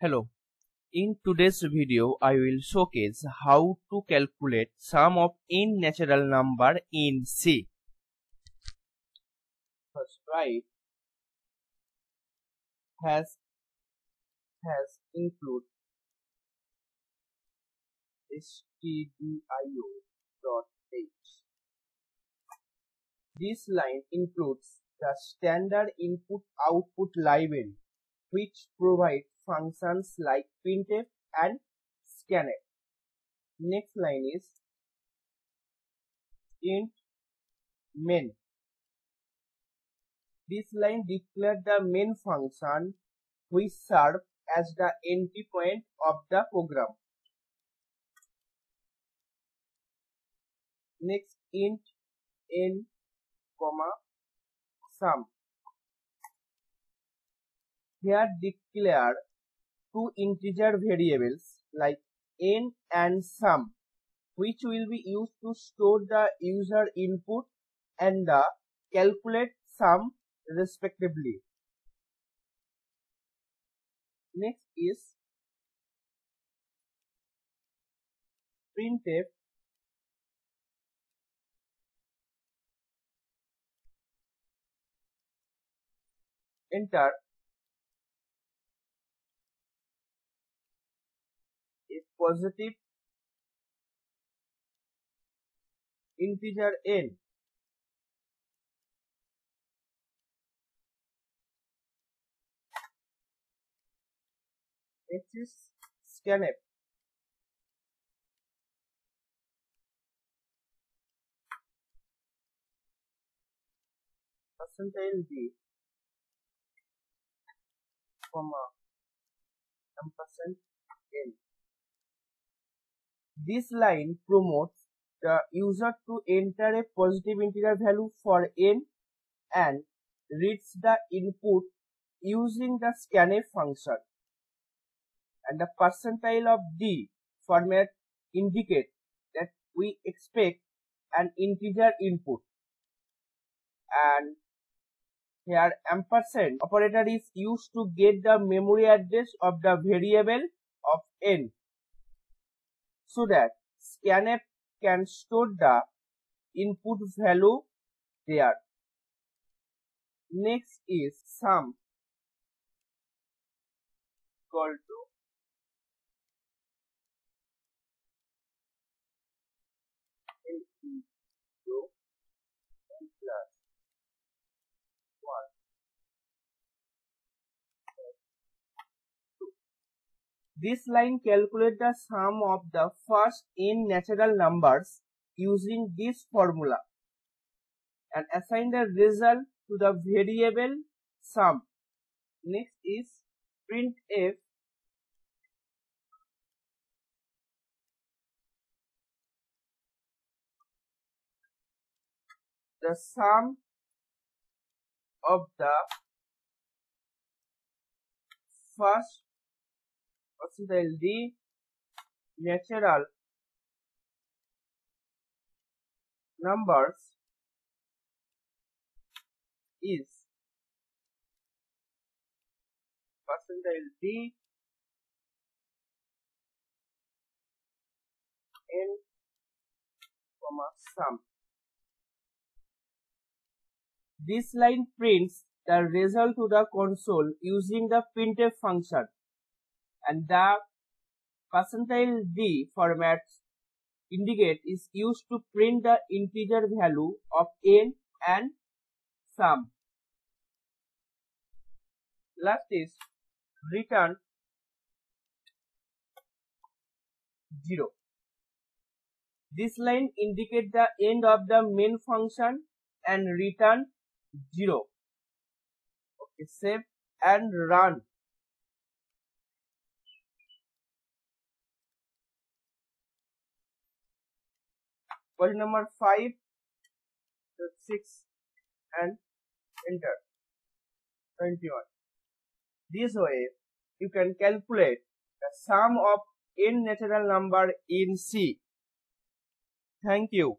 Hello. In today's video, I will showcase how to calculate sum of n natural number in C. First write has has include stdio dot h. This line includes the standard input output library which provide functions like printf and scanf. Next line is int main. This line declares the main function which serves as the entry point of the program. Next int n comma sum. Here declare two integer variables like n and sum which will be used to store the user input and the calculate sum respectively. Next is printf enter positive integer n. Next is scanf. Percentile d comma ampersand n this line promotes the user to enter a positive integer value for n and reads the input using the scanf function. And the percentile of d format indicate that we expect an integer input. And here ampersand operator is used to get the memory address of the variable of n so that scanf can store the input value there. Next is sum equal to n plus This line calculates the sum of the first n natural numbers using this formula and assign the result to the variable sum. Next is printf the sum of the first percentile d natural numbers is percentile d n comma sum. This line prints the result to the console using the printf function and the percentile d format indicate is used to print the integer value of n and sum. Last is return 0. This line indicate the end of the main function and return 0. Okay, save and run. Question number 5, 6 and enter 21. This way you can calculate the sum of n natural number in C. Thank you.